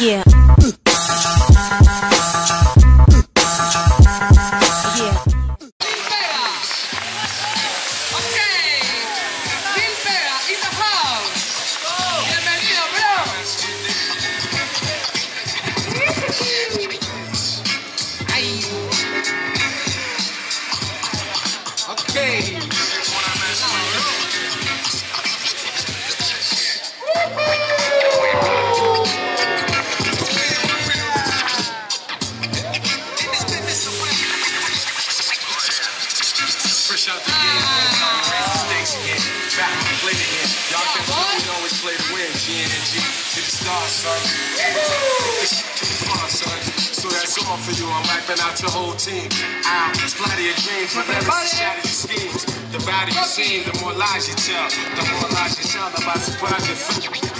Yeah. To win. GNG to the stars, son. This shit too far, son. So that's all for you. I'm wiping out your whole team. I'll splatter your dreams, but never shatter your schemes. The badder you seem, the more lies you tell. The more lies you tell about surprise you feel.